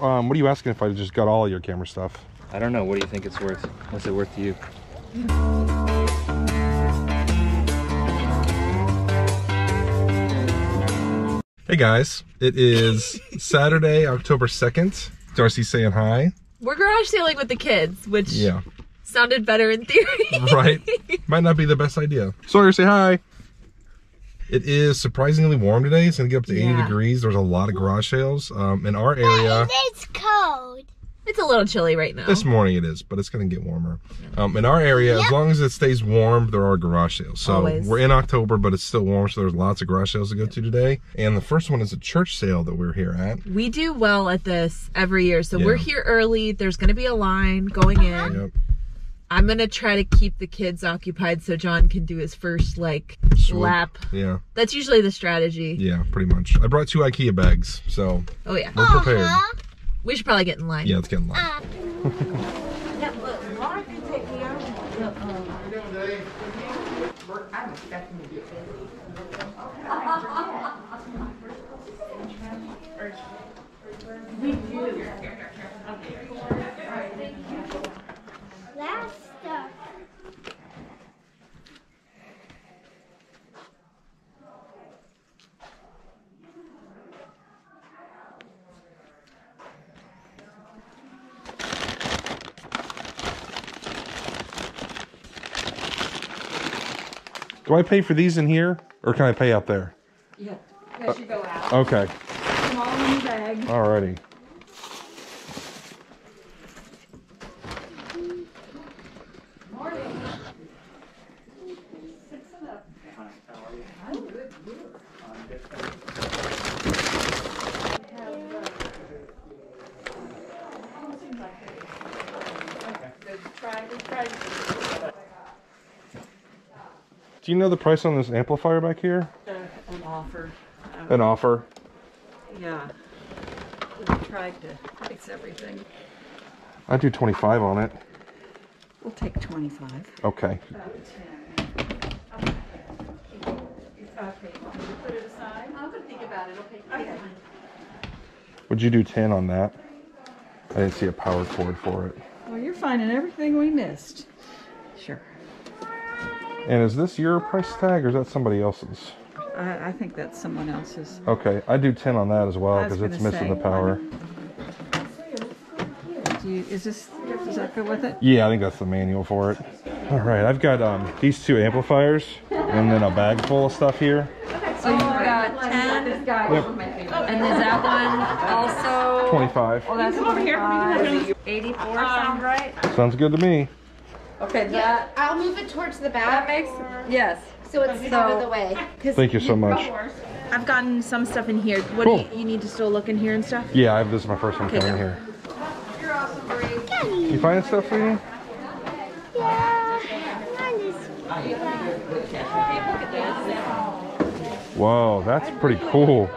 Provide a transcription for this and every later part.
um, what are you asking if I just got all of your camera stuff? I don't know. What do you think it's worth? What's it worth to you? Hey guys, it is Saturday, October 2nd. Darcy saying hi. We're garage sailing with the kids, which Yeah, sounded better in theory. right? Might not be the best idea. Sawyer, say hi. It is surprisingly warm today. It's gonna get up to 80 degrees. There's a lot of garage sales. Um, in our area, It's cold. It's a little chilly right now. this morning it is, but it's gonna get warmer. Um, in our area, as long as it stays warm, there are garage sales. So Always. we're in October, but it's still warm, so there's lots of garage sales to go to today. And the first one is a church sale that we're here at. we do well at this every year. So we're here early. There's going to be a line going in. Yep. I'm going to try to keep the kids occupied so John can do his first like Swoop. lap. Yeah, That's usually the strategy. yeah, pretty much. I brought two IKEA bags, so Oh yeah. we're prepared. Uh-huh. We should probably get in line. Yeah, let's get in line. Uh, last Do I pay for these in here, or can I pay out there? Yeah, that should go out. Okay. Small in the bag. Alrighty. Do you know the price on this amplifier back here? Uh, an offer. Um, an offer. Yeah. We tried to fix everything. I do 25 on it. We'll take 25. Okay. Okay, want me to put it aside? I'm gonna think about it, okay? Okay. Would you do 10 on that? I didn't see a power cord for it. Well, you're finding everything we missed. Sure. And is this your price tag or is that somebody else's? I, I think that's someone else's. Okay, I do 10 on that as well because it's missing say, the power. Do you, is this, does that go with it? Yeah, I think that's the manual for it. All right, I've got um, these two amplifiers and then a bag full of stuff here. So you've got 10, Yep, and is that one also? 25. Oh, that's 25. 84 sound right? Sounds good to me. Okay, that, I'll move it towards the back. that back makes, yes. so it's out of the way. Thank you so much. I've gotten some stuff in here. What Cool. do you, you need to still look in here and stuff? Yeah, I have, this is my first time coming here. You finding stuff for you? Yeah. Mine is- Whoa, that's pretty cool.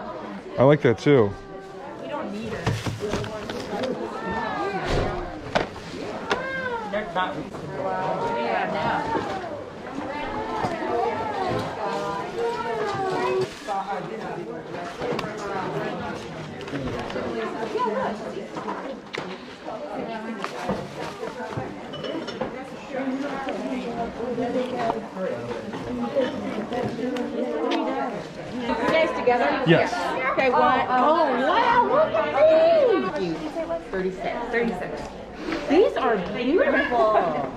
I like that too. Yes. Okay, one. Oh, wow. Look at these. 36. 36. These are beautiful.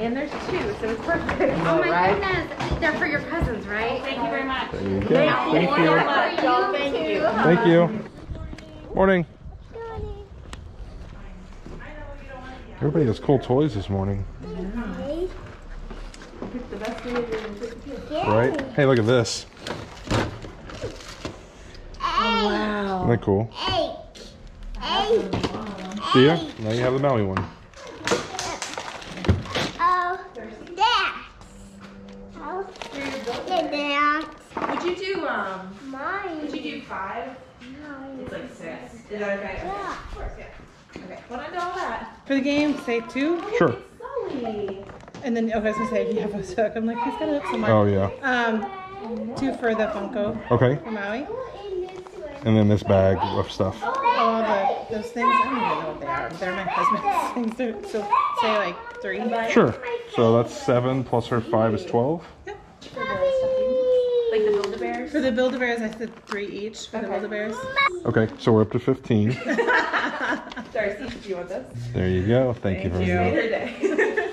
And there's two, so it's perfect. Oh my goodness. They're for your cousins, right? Thank you very much. There you go. Thank you. Thank you. Thank you. Morning. Everybody has cool toys this morning. Right? Hey, look at this. Wow. Isn't that cool? Eight. Eight. See ya? Now you have the Maui one. Oh, that. Oh, that. Would you do, um, Mine. would you do five? It's like six. Is that okay? Yeah. Okay. When I know that. For the game, say two, Sure. and then okay, I was gonna say if you have a hook. I'm like, he's got a hook somewhere. Oh, yeah. Um, two for the Funko Okay. for Maui. And then this bag of stuff. Oh, those things. I don't even know what they are. They're my husband's things. They're, so say like three. Sure. So that's seven plus her five is 12. Like the Build-A-Bears? For the Build-A-Bears, I said three each for the Build-A-Bears. Okay, so we're up to 15. Darcy, do you want this? There you go. Thank, you very you. much. Day.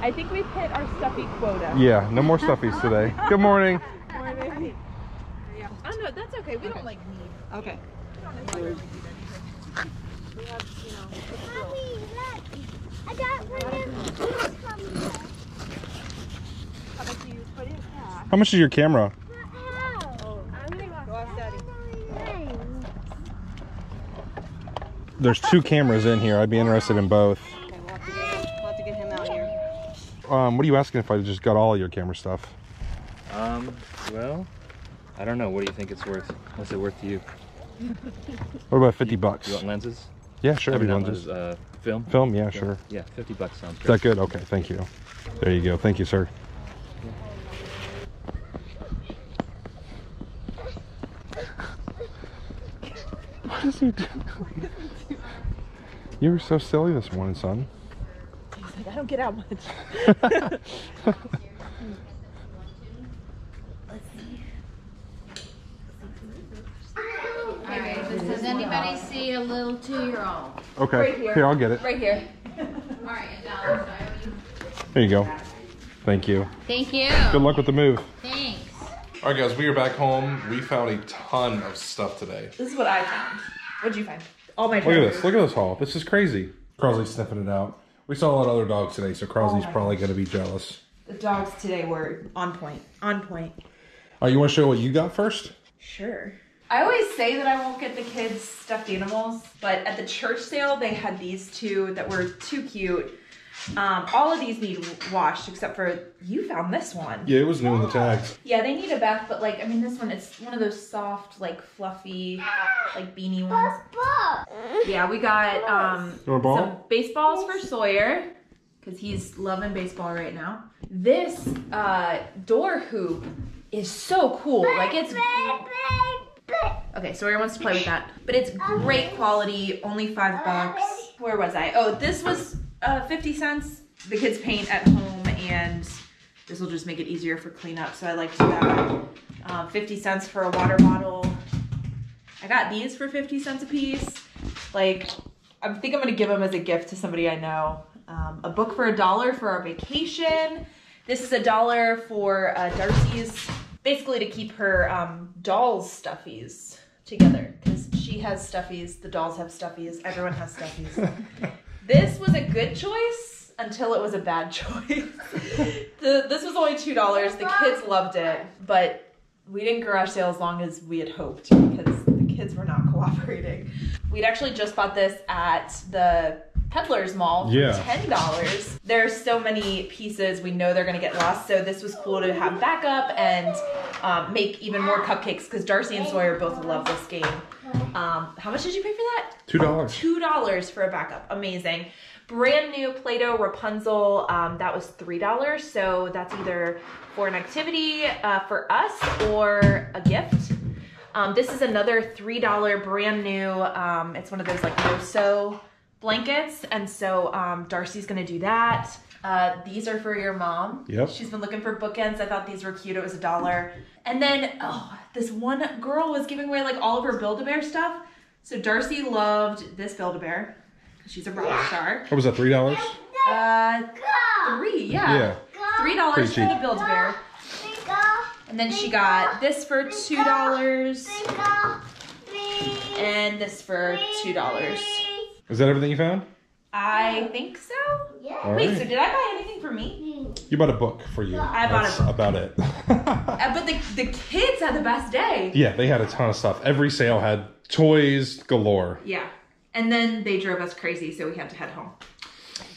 I think we've hit our stuffy quota. Yeah, no more stuffies today. Good morning. Oh no, that's okay. We don't like need. Okay. Mommy, look. I got one of How much is your camera? There's two cameras in here. I'd be interested in both. We'll have to get him out here. Um, what are you asking if I just got all your camera stuff? Um, well, I don't know. What do you think it's worth? What's it worth to you? What about 50 bucks? You want lenses? Yeah, sure. I mean, not lenses, uh, film? film. Yeah, sure. Yeah, 50 bucks sounds Is that good? Okay, thank you. There you go. Thank you, sir. What is he doing? You were so silly this morning, son. I don't get out much. All right, does anybody see a little two-year-old? Okay. Right here. Here, I'll get it. Right here. All right, a sorry. There you go. Thank you. Thank you. Good luck with the move. Thanks. All right, guys, we are back home. We found a ton of stuff today. This is what I found. What'd you find? All my Look at this. Look at this haul. This is crazy. Crosley's sniffing it out. We saw a lot of other dogs today, so Crosley's oh probably going to be jealous. The dogs today were on point. On point. All right, you want to show what you got first? Sure. I always say that I won't get the kids stuffed animals, but at the church sale they had these two that were too cute. Um, all of these need washed except for you found this one. Yeah, it was new in the tags. Yeah, they need a bath, but like I mean this one it's one of those soft, like fluffy, like beanie ones. Yeah, we got um You want a ball? some baseballs for Sawyer because he's loving baseball right now. This uh door hoop is so cool. Like it's Okay, Sawyer wants to play with that. But it's great quality, only five bucks. Where was I? Oh, this was uh, 50 cents. The kids paint at home, and this will just make it easier for cleanup. So I like to do that. Um, 50 cents for a water bottle. I got these for 50 cents a piece. Like, I think I'm gonna give them as a gift to somebody I know. Um, a book for a dollar for our vacation. This is a dollar for uh, Darcy's, basically to keep her um, dolls stuffies together because she has stuffies, the dolls have stuffies, everyone has stuffies. this was a good choice until it was a bad choice. the, this was only two dollars. The kids loved it, but we didn't garage sale as long as we had hoped because the kids were not cooperating. We'd actually just bought this at the Peddler's Mall for Yeah. ten dollars. There's so many pieces we know they're gonna get lost, so this was cool to have backup and um, make even more cupcakes because Darcy and Sawyer both love this game. Um, how much did you pay for that? Two dollars. Two dollars for a backup. Amazing. Brand new Play-Doh Rapunzel. Um, that was three dollars. So that's either for an activity uh, for us or a gift. Um, this is another three dollar brand new. Um, it's one of those like no sew blankets, and so um, Darcy's gonna do that. Uh, these are for your mom. Yep. She's been looking for bookends. I thought these were cute. It was a dollar. And then oh, this one girl was giving away like all of her Build-A-Bear stuff. So Darcy loved this Build-A-Bear because she's a rock star. What was that? Three dollars? Uh, three, yeah. Yeah. Three dollars for the Build-A-Bear. And then she got this for two dollars and this for two dollars. Is that everything you found? I think so. All Wait, right. so did I buy anything for me? You bought a book for you. I bought a book. about it. Uh, but the, the kids had the best day. yeah, they had a ton of stuff. Every sale had toys galore. Yeah. And then they drove us crazy, so we had to head home.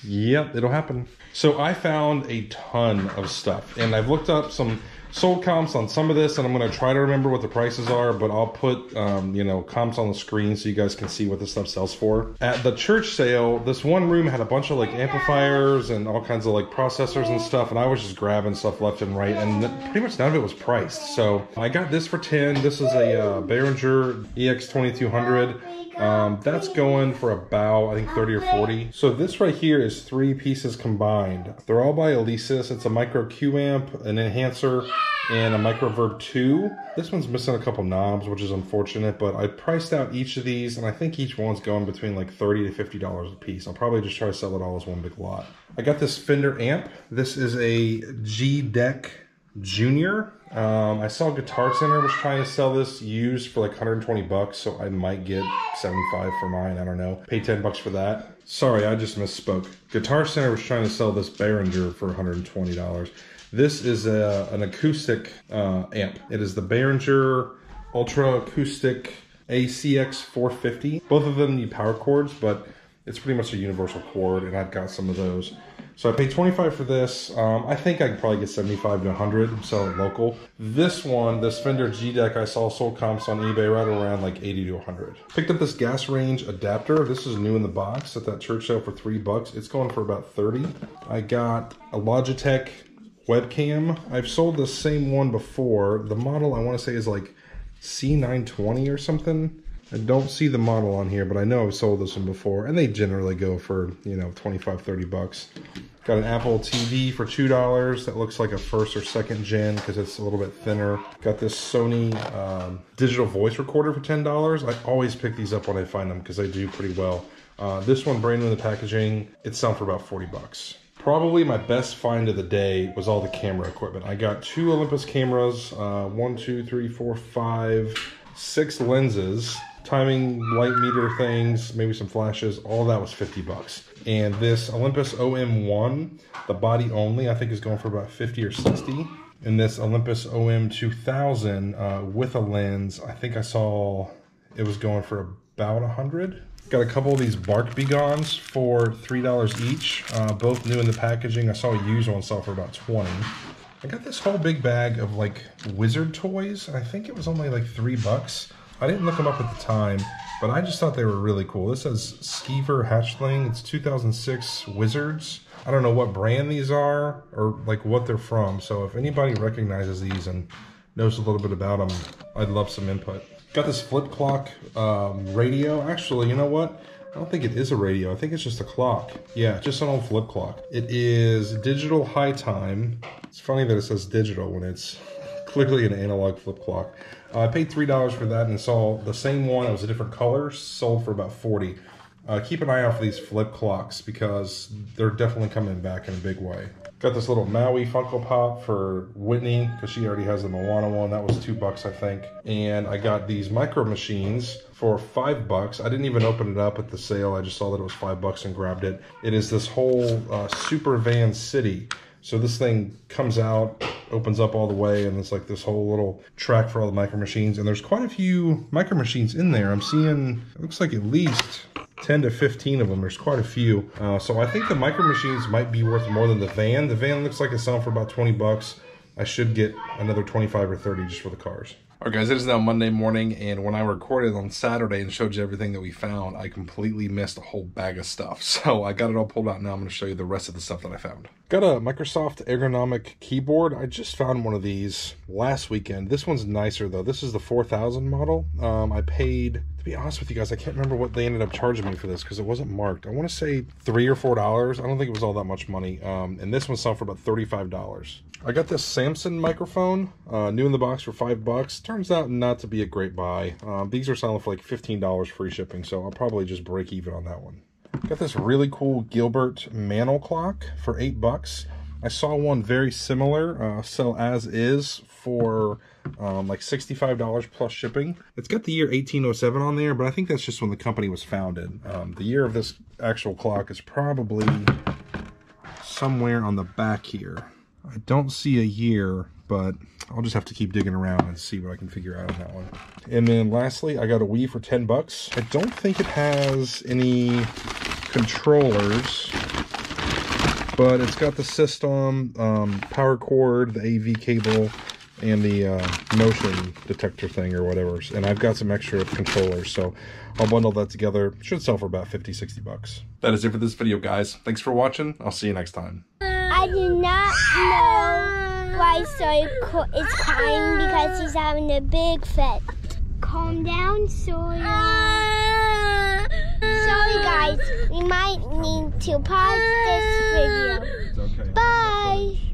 Yep, it'll happen. So I found a ton of stuff, and I've looked up some sold comps on some of this, and I'm gonna try to remember what the prices are, but I'll put um, you know comps on the screen so you guys can see what this stuff sells for. At the church sale, this one room had a bunch of like amplifiers and all kinds of like processors and stuff, and I was just grabbing stuff left and right, and pretty much none of it was priced. So I got this for 10. This is a uh, Behringer EX2200. Um, that's going for about, I think, 30 or 40. So this right here is three pieces combined. They're all by Alesis. It's a micro Q amp, an enhancer, and a Microverb 2. This one's missing a couple knobs, which is unfortunate, but I priced out each of these, and I think each one's going between like 30 to $50 a piece. I'll probably just try to sell it all as one big lot. I got this Fender amp. This is a G-DEC Junior. Um, I saw Guitar Center was trying to sell this used for like 120 bucks, so I might get 75 for mine. I don't know. Pay 10 bucks for that. Sorry, I just misspoke. Guitar Center was trying to sell this Behringer for 120 dollars. This is a, an acoustic uh, amp. It is the Behringer Ultra Acoustic ACX 450. Both of them need power cords, but it's pretty much a universal cord, and I've got some of those. So I paid 25 for this. Um, I think I could probably get 75 to 100, sell it local. This one, this Fender G-DEC, I saw sold comps on eBay right around like 80 to 100. Picked up this gas range adapter. This is new in the box at that church sale for three bucks. It's going for about 30. I got a Logitech webcam. I've sold the same one before. The model I want to say is like C920 or something. I don't see the model on here, but I know I've sold this one before, and they generally go for, you know, 25, 30 bucks. Got an Apple TV for $2 that looks like a first or second gen because it's a little bit thinner. Got this Sony um, digital voice recorder for $10. I always pick these up when I find them because they do pretty well. Uh, this one, brand new in the packaging, it's selling for about 40 bucks. Probably my best find of the day was all the camera equipment. I got two Olympus cameras, uh, one, two, three, four, five, six lenses, timing light meter things, maybe some flashes, all that was 50 bucks. And this Olympus OM1, the body only, I think is going for about 50 or 60. And this Olympus OM 2000 uh, with a lens, I think I saw it was going for about 100. Got a couple of these Bark Begones for $3 each, uh, both new in the packaging. I saw a used one sell for about 20. I got this whole big bag of like wizard toys. I think it was only like three bucks. I didn't look them up at the time, but I just thought they were really cool. This says Skeever Hatchling. It's 2006 Wizards. I don't know what brand these are or like what they're from. So if anybody recognizes these and knows a little bit about them, I'd love some input. Got this flip clock um, radio. Actually, you know what? I don't think it is a radio. I think it's just a clock. Yeah, just an old flip clock. It is digital high time. It's funny that it says digital when it's clearly an analog flip clock. Uh, I paid $3 for that and saw the same one. It was a different color, sold for about 40 uh, keep an eye out for these flip clocks because they're definitely coming back in a big way. Got this little Maui Funko Pop for Whitney because she already has the Moana one. That was two bucks, I think. And I got these micro machines for five bucks. I didn't even open it up at the sale. I just saw that it was five bucks and grabbed it. It is this whole uh, Super Van City. So this thing comes out, opens up all the way, and it's like this whole little track for all the micro machines. And there's quite a few micro machines in there. I'm seeing, it looks like at least 10 to 15 of them. There's quite a few. Uh, so I think the micro machines might be worth more than the van. The van looks like it's selling for about 20 bucks. I should get another 25 or 30 just for the cars. All right, guys, it is now Monday morning, and when I recorded on Saturday and showed you everything that we found, I completely missed a whole bag of stuff. So I got it all pulled out now. I'm going to show you the rest of the stuff that I found. Got a Microsoft ergonomic keyboard. I just found one of these last weekend. This one's nicer, though. This is the 4000 model. Um, I paid, be honest with you guys, I can't remember what they ended up charging me for this because it wasn't marked. I want to say 3 or $4. I don't think it was all that much money. Um, and this one sold for about $35. I got this Samson microphone, uh, new in the box for five bucks. Turns out not to be a great buy. Um, these are selling for like $15 free shipping, so I'll probably just break even on that one. Got this really cool Gilbert Mantel clock for eight bucks. I saw one very similar, uh, sell as is for um, like $65 plus shipping. It's got the year 1807 on there, but I think that's just when the company was founded. Um, the year of this actual clock is probably somewhere on the back here. I don't see a year, but I'll just have to keep digging around and see what I can figure out on that one. And then lastly, I got a Wii for 10 bucks. I don't think it has any controllers, but it's got the system, um, power cord, the AV cable, and the uh, motion detector thing or whatever. And I've got some extra controllers, so I'll bundle that together. Should sell for about 50, 60 bucks. That is it for this video, guys. Thanks for watching. I'll see you next time. I do not know why Sawyer is crying because he's having a big fit. Calm down, Sawyer. Sorry, guys. We might need to pause this video. It's okay. Bye.